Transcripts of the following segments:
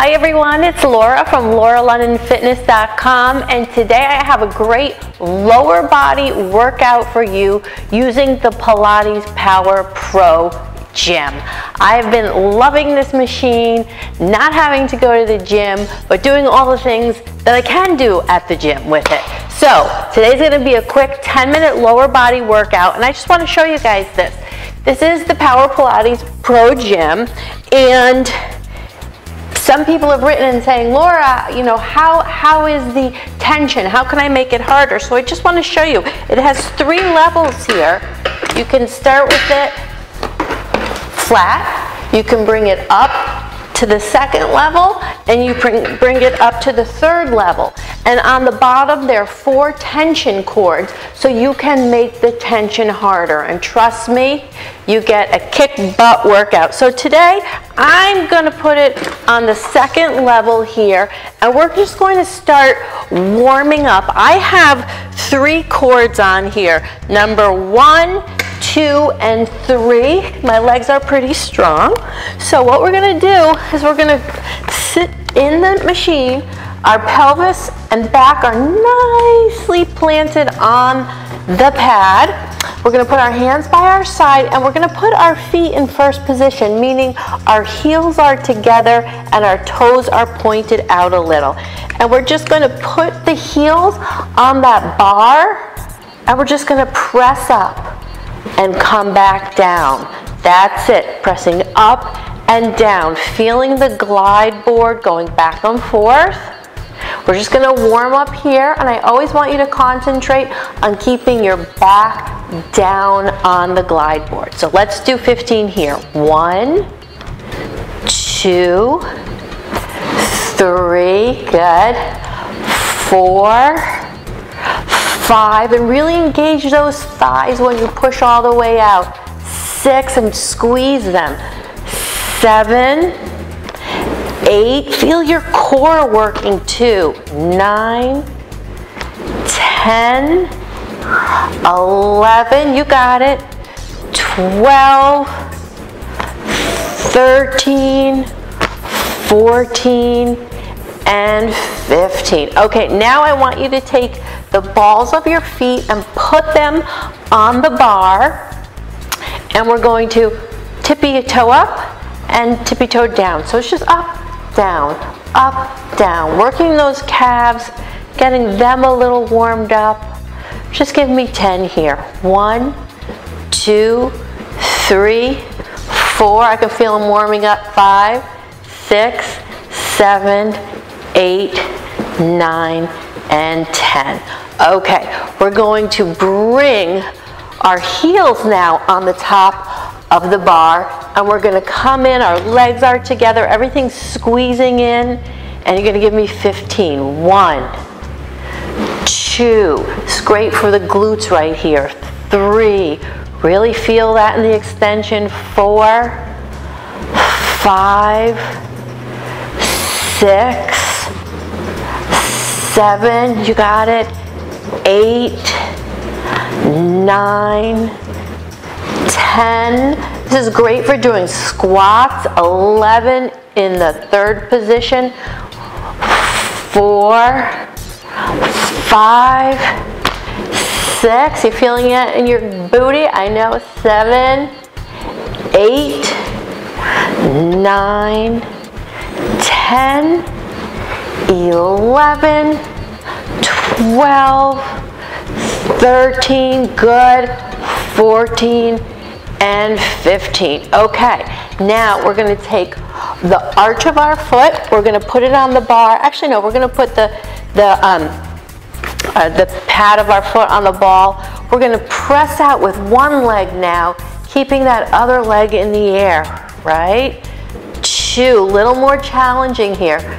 Hi everyone, it's Laura from lauralondonfitness.com and today I have a great lower body workout for you using the Pilates Power Pro gym. I've been loving this machine, not having to go to the gym, but doing all the things that I can do at the gym with it. So today's gonna be a quick 10 minute lower body workout and I just wanna show you guys this. This is the Power Pilates Pro Gym and some people have written and saying, Laura, you know, how, how is the tension? How can I make it harder? So I just want to show you. It has three levels here. You can start with it flat. You can bring it up to the second level and you bring, bring it up to the third level. And on the bottom there are four tension cords so you can make the tension harder. And trust me, you get a kick butt workout. So today I'm gonna put it on the second level here and we're just going to start warming up. I have three cords on here. Number one, two, and three. My legs are pretty strong. So what we're gonna do is we're gonna sit in the machine. Our pelvis and back are nicely planted on the pad. We're gonna put our hands by our side and we're gonna put our feet in first position, meaning our heels are together and our toes are pointed out a little. And we're just gonna put the heels on that bar and we're just gonna press up and come back down. That's it, pressing up and down, feeling the glide board going back and forth. We're just gonna warm up here and I always want you to concentrate on keeping your back down on the glide board. So let's do 15 here. One, two, three, good, four, five, and really engage those thighs when you push all the way out. Six, and squeeze them. Seven, eight, feel your core working too. Nine, ten, eleven, you got it. Twelve, thirteen, fourteen, and 15. Okay, now I want you to take the balls of your feet and put them on the bar. And we're going to tippy toe up and tippy toe down. So it's just up, down, up, down. Working those calves, getting them a little warmed up. Just give me 10 here. One, two, three, four. I can feel them warming up. Five, six, seven, eight, nine, and 10. Okay, we're going to bring our heels now on the top of the bar and we're gonna come in, our legs are together, everything's squeezing in and you're gonna give me 15. One, two, great for the glutes right here. Three, really feel that in the extension. Four, five, six, seven, you got it, eight, nine, ten. This is great for doing squats, 11 in the third position, four, five, six, you're feeling it in your booty, I know, seven, eight, nine, ten, 11, 12, 13, good, 14, and 15. Okay, now we're gonna take the arch of our foot, we're gonna put it on the bar. Actually, no, we're gonna put the, the, um, uh, the pad of our foot on the ball. We're gonna press out with one leg now, keeping that other leg in the air, right? Two, little more challenging here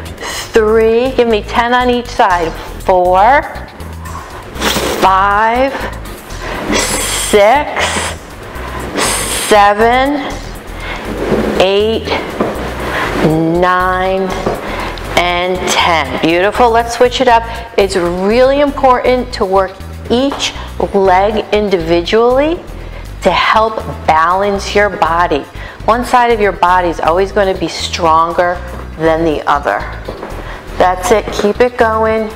three, give me 10 on each side, four, five, six, seven, eight, nine, and 10. Beautiful, let's switch it up. It's really important to work each leg individually to help balance your body. One side of your body is always going to be stronger than the other. That's it, keep it going.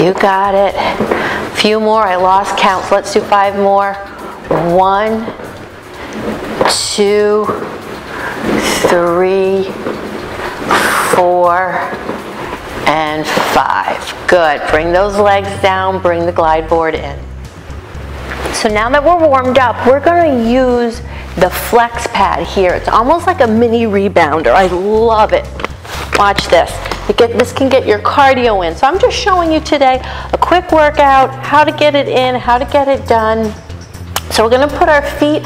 You got it. A few more, I lost count, let's do five more. One, two, three, four, and five. Good, bring those legs down, bring the glide board in. So now that we're warmed up, we're gonna use the flex pad here. It's almost like a mini rebounder. I love it. Watch this. Get, this can get your cardio in. So I'm just showing you today a quick workout, how to get it in, how to get it done. So we're gonna put our feet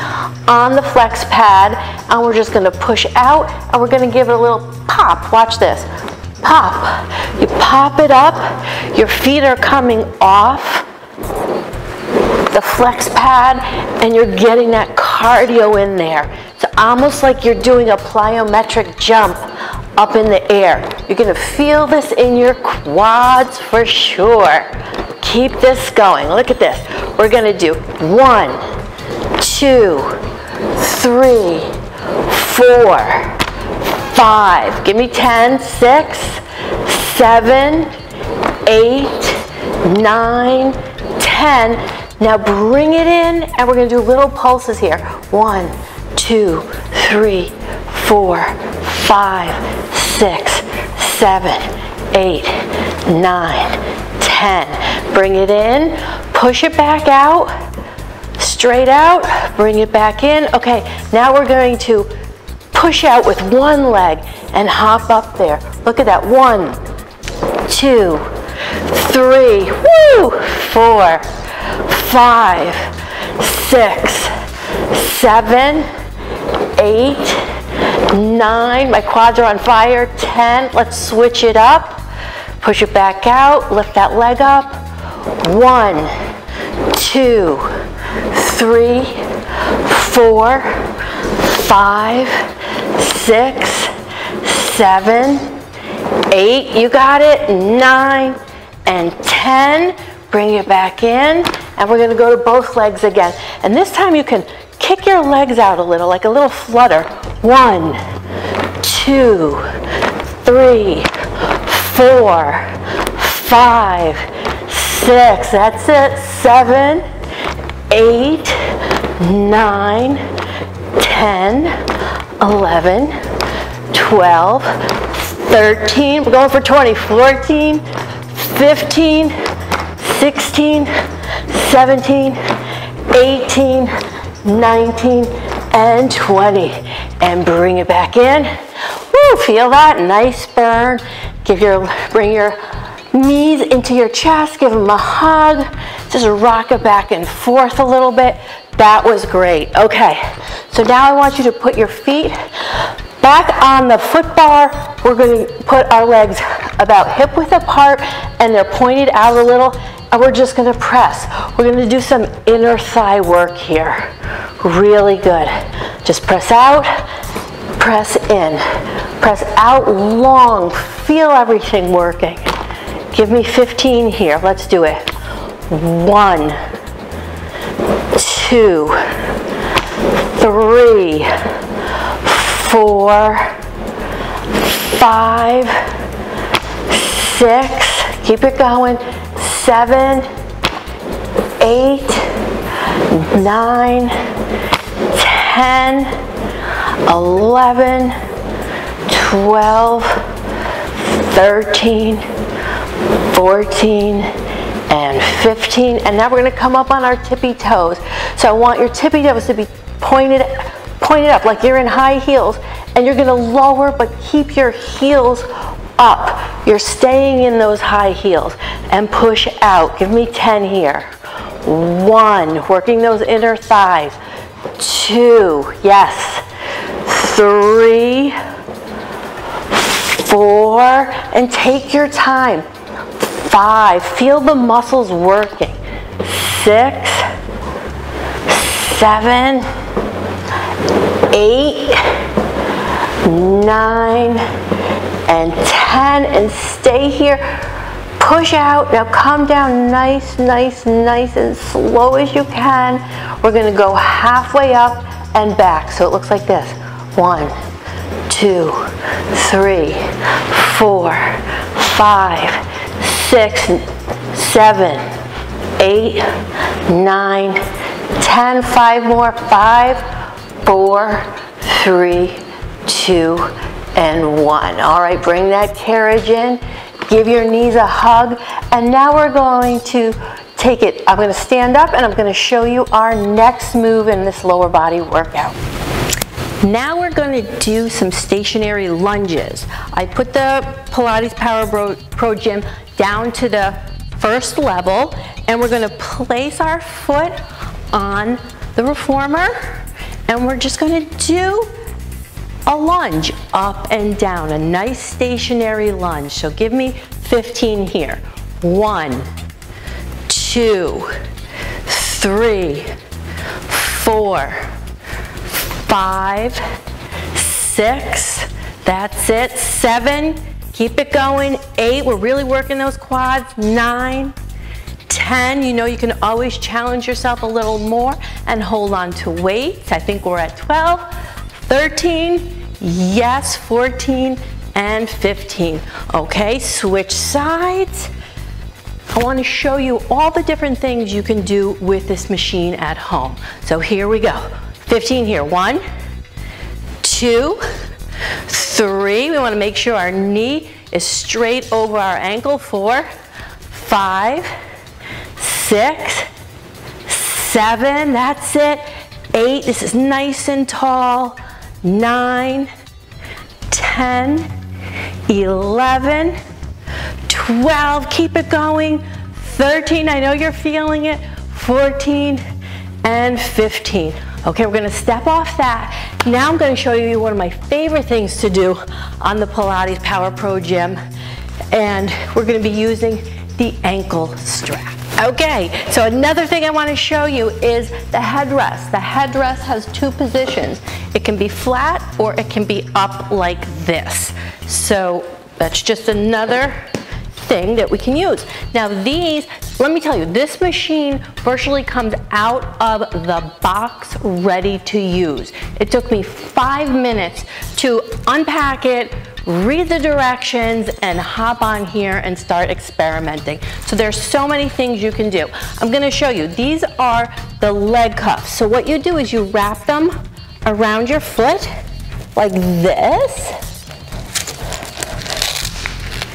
on the flex pad and we're just gonna push out and we're gonna give it a little pop. Watch this. Pop. You pop it up, your feet are coming off the flex pad and you're getting that cardio in there. It's almost like you're doing a plyometric jump up in the air. You're gonna feel this in your quads for sure. Keep this going. Look at this. We're gonna do one, two, three, four, five. Give me ten, six, seven, eight, nine, ten. Now bring it in and we're gonna do little pulses here. One, two, three, four, five, six, seven, eight, nine, ten. Bring it in, push it back out, straight out, bring it back in. Okay, now we're going to push out with one leg and hop up there. Look at that, one, two, three, woo, four, five, six, seven, eight, nine. My quads are on fire. 10. Let's switch it up. Push it back out. Lift that leg up. One, two, three, four, five, six, seven, eight. You got it. Nine and 10. Bring it back in, and we're gonna go to both legs again. And this time you can kick your legs out a little, like a little flutter. One, two, three, four, five, six, that's it, seven, eight, nine, 10, 11, 12, 13, we're going for 20, 14, 15, 16, 17, 18, 19, and 20. And bring it back in. Woo, feel that? Nice burn. Give your, bring your knees into your chest, give them a hug. Just rock it back and forth a little bit. That was great. Okay, so now I want you to put your feet back on the foot bar. We're going to put our legs about hip width apart and they're pointed out a little and we're just gonna press. We're gonna do some inner thigh work here. Really good. Just press out, press in. Press out long, feel everything working. Give me 15 here, let's do it. One, two, three, four, five, six, keep it going, seven, eight, nine, ten, eleven, twelve, thirteen, fourteen, and 15. And now we're gonna come up on our tippy toes. So I want your tippy toes to be pointed, pointed up like you're in high heels and you're gonna lower but keep your heels up. You're staying in those high heels and push out. Give me 10 here. One, working those inner thighs. Two, yes. Three, four, and take your time. Five, feel the muscles working. Six, seven, eight, nine, and 10 and stay here. Push out, now come down nice, nice, nice and slow as you can. We're gonna go halfway up and back. So it looks like this. One, two, three, four, five, six, seven, eight, nine, ten. Five more. Five, four, three, two, and one. All right, bring that carriage in. Give your knees a hug. And now we're going to take it, I'm gonna stand up and I'm gonna show you our next move in this lower body workout. Now we're going to do some stationary lunges. I put the Pilates Power Pro, Pro Gym down to the first level and we're going to place our foot on the reformer and we're just going to do a lunge up and down, a nice stationary lunge. So give me 15 here. One, two, three, four, five, six, that's it, seven, keep it going, eight, we're really working those quads, nine, 10, you know you can always challenge yourself a little more and hold on to weights. I think we're at 12, 13, yes, 14, and 15. Okay, switch sides. I want to show you all the different things you can do with this machine at home. So here we go. 15 here. One, two, three. We want to make sure our knee is straight over our ankle. Four, five, six, seven. That's it. Eight. This is nice and tall. Nine, 10, 11, 12. Keep it going. 13. I know you're feeling it. 14 and 15. Okay, we're gonna step off that. Now I'm gonna show you one of my favorite things to do on the Pilates Power Pro Gym. And we're gonna be using the ankle strap. Okay, so another thing I wanna show you is the headrest. The headrest has two positions. It can be flat or it can be up like this. So that's just another thing that we can use. Now these, let me tell you, this machine virtually comes out of the box ready to use. It took me five minutes to unpack it, read the directions, and hop on here and start experimenting. So there's so many things you can do. I'm gonna show you. These are the leg cuffs. So what you do is you wrap them around your foot like this.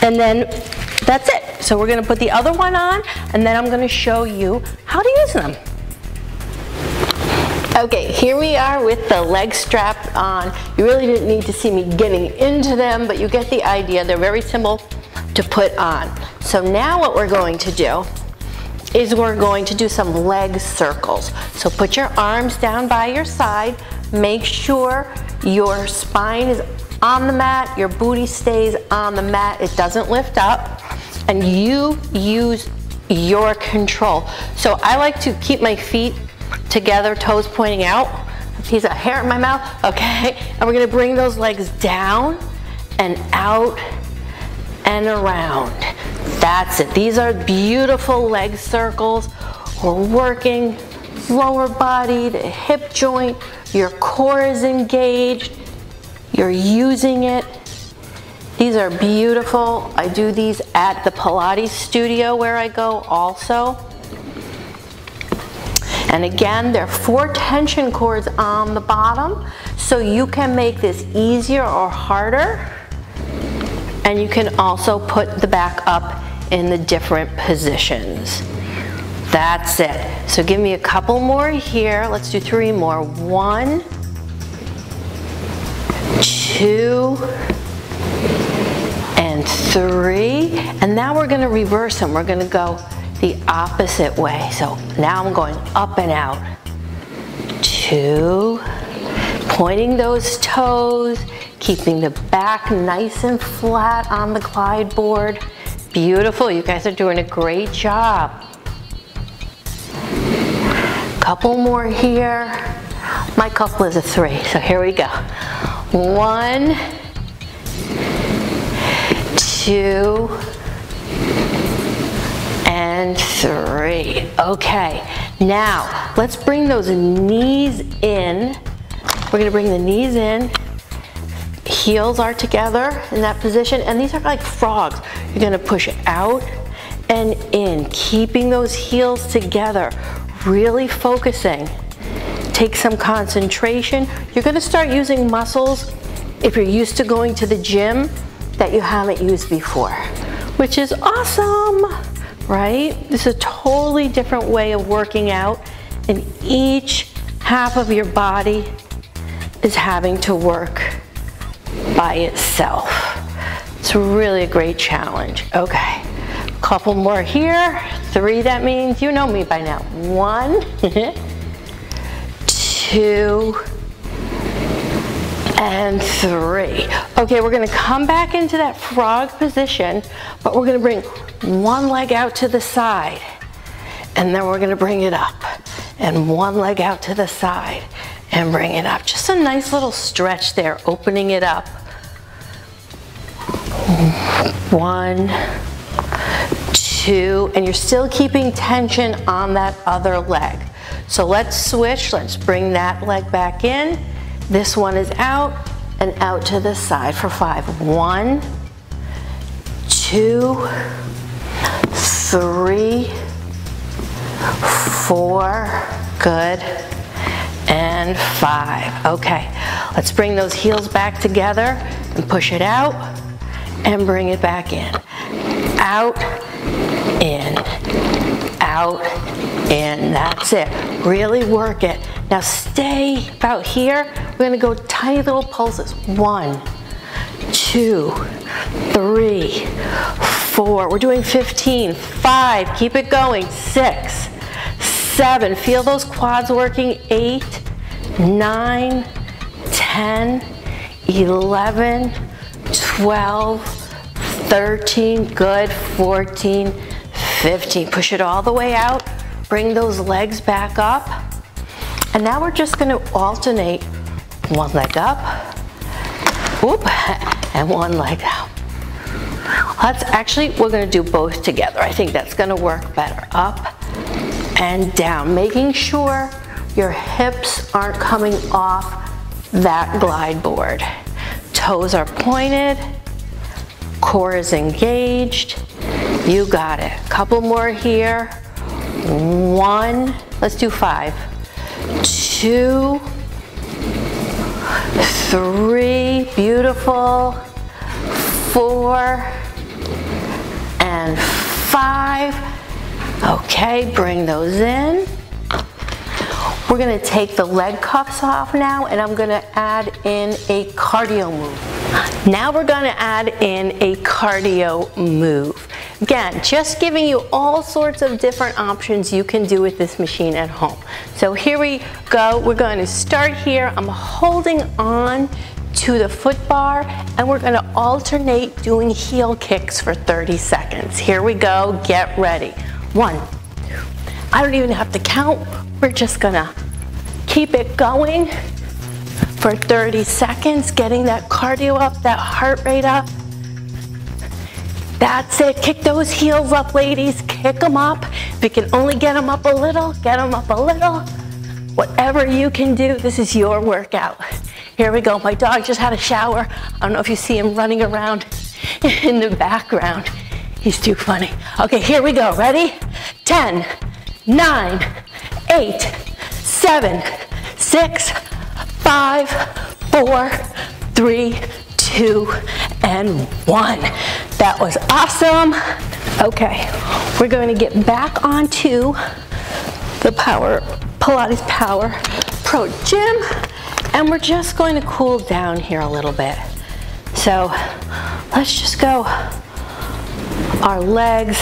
And then that's it. So we're gonna put the other one on and then I'm gonna show you how to use them. Okay, here we are with the leg strap on. You really didn't need to see me getting into them, but you get the idea. They're very simple to put on. So now what we're going to do is we're going to do some leg circles. So put your arms down by your side. Make sure your spine is on the mat, your booty stays on the mat, it doesn't lift up and you use your control. So I like to keep my feet together, toes pointing out. A piece of hair in my mouth, okay? And we're gonna bring those legs down and out and around. That's it. These are beautiful leg circles. We're working lower body, the hip joint, your core is engaged, you're using it. These are beautiful. I do these at the Pilates studio where I go also. And again, there are four tension cords on the bottom, so you can make this easier or harder. And you can also put the back up in the different positions. That's it. So give me a couple more here. Let's do three more. One, two, and three. And now we're gonna reverse them. We're gonna go the opposite way. So now I'm going up and out. Two, pointing those toes, keeping the back nice and flat on the glide board. Beautiful, you guys are doing a great job. Couple more here. My couple is a three, so here we go. One, two, and three. Okay, now let's bring those knees in. We're gonna bring the knees in heels are together in that position, and these are like frogs. You're gonna push out and in, keeping those heels together, really focusing. Take some concentration. You're gonna start using muscles if you're used to going to the gym that you haven't used before, which is awesome, right? This is a totally different way of working out and each half of your body is having to work by itself. It's really a great challenge. Okay, couple more here. Three, that means you know me by now. One, two, and three. Okay, we're gonna come back into that frog position, but we're gonna bring one leg out to the side, and then we're gonna bring it up, and one leg out to the side, and bring it up. Just a nice little stretch there, opening it up. One, two, and you're still keeping tension on that other leg. So let's switch, let's bring that leg back in. This one is out and out to the side for five. One, two, three, four, good, and five. Okay, let's bring those heels back together and push it out and bring it back in. Out, in, out, in. That's it. Really work it. Now stay about here. We're gonna go tiny little pulses. One, two, three, four. We're doing 15. Five, keep it going. Six, seven. Feel those quads working. Eight, nine, 10, 11, 12, 13, good, 14, 15. Push it all the way out. Bring those legs back up. And now we're just gonna alternate one leg up, whoop, and one leg out. Let's actually, we're gonna do both together. I think that's gonna work better. Up and down, making sure your hips aren't coming off that glide board. Toes are pointed, core is engaged. You got it. Couple more here. One, let's do five. Two, three, beautiful. Four, and five. Okay, bring those in. We're gonna take the leg cuffs off now and I'm gonna add in a cardio move. Now we're gonna add in a cardio move. Again, just giving you all sorts of different options you can do with this machine at home. So here we go. We're to start here. I'm holding on to the foot bar and we're gonna alternate doing heel kicks for 30 seconds. Here we go, get ready. One, I don't even have to count. We're just gonna keep it going for 30 seconds, getting that cardio up, that heart rate up. That's it. Kick those heels up, ladies. Kick them up. If you can only get them up a little, get them up a little. Whatever you can do, this is your workout. Here we go. My dog just had a shower. I don't know if you see him running around in the background. He's too funny. Okay, here we go. Ready? 10, 9, 8, 7, 6, 5, 4, 3, two, and one. That was awesome. Okay, we're going to get back onto the Power Pilates Power Pro Gym, and we're just going to cool down here a little bit. So let's just go our legs,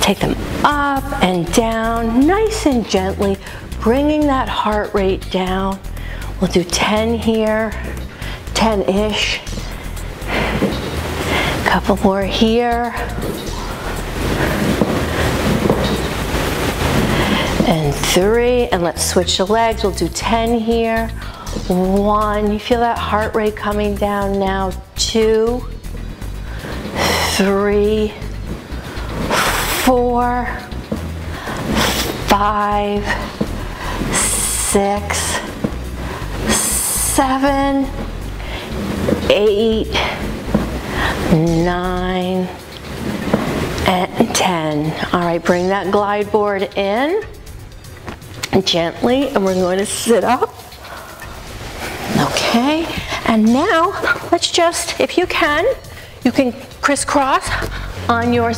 take them up and down, nice and gently, bringing that heart rate down. We'll do 10 here. 10-ish. Couple more here. And three, and let's switch the legs. We'll do 10 here. One, you feel that heart rate coming down now. Two, three, four, five, six, seven, eight, nine, and 10. All right, bring that glide board in gently, and we're going to sit up. Okay, and now let's just, if you can, you can crisscross on your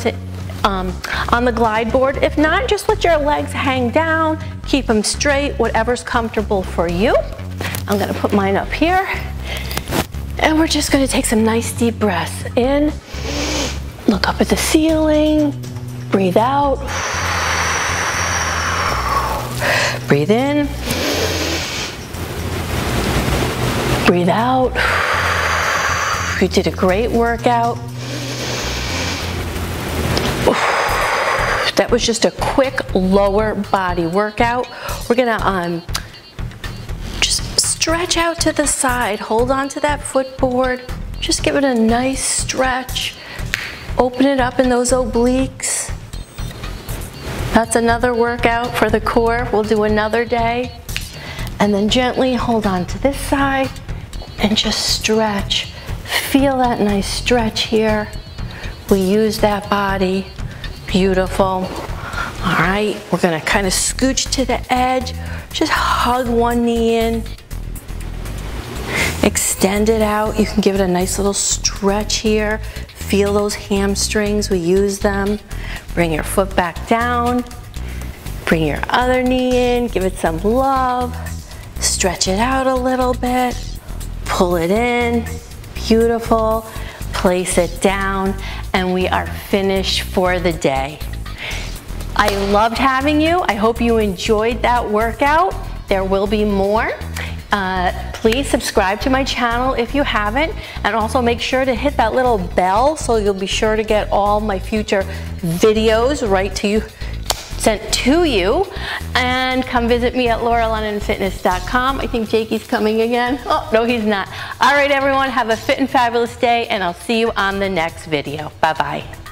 um, on the glide board. If not, just let your legs hang down, keep them straight, whatever's comfortable for you. I'm gonna put mine up here. And we're just gonna take some nice deep breaths in, look up at the ceiling, breathe out, breathe in, breathe out. You did a great workout. That was just a quick lower body workout. We're gonna um, just stretch out to the side. Hold on to that footboard. Just give it a nice stretch. Open it up in those obliques. That's another workout for the core. We'll do another day. And then gently hold on to this side and just stretch. Feel that nice stretch here. We use that body Beautiful. All right, we're gonna kind of scooch to the edge. Just hug one knee in. Extend it out. You can give it a nice little stretch here. Feel those hamstrings, we use them. Bring your foot back down. Bring your other knee in, give it some love. Stretch it out a little bit. Pull it in, beautiful. Place it down and we are finished for the day. I loved having you. I hope you enjoyed that workout. There will be more. Uh, please subscribe to my channel if you haven't and also make sure to hit that little bell so you'll be sure to get all my future videos right to you sent to you and come visit me at lauralondonfitness.com. I think Jakey's coming again. Oh, no, he's not. All right, everyone, have a fit and fabulous day and I'll see you on the next video. Bye-bye.